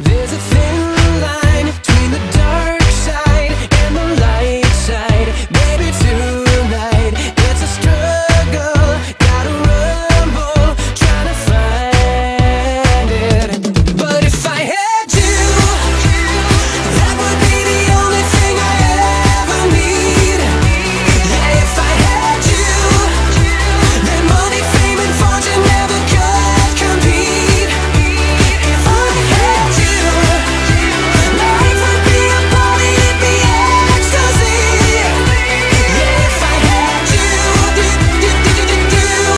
There's a thing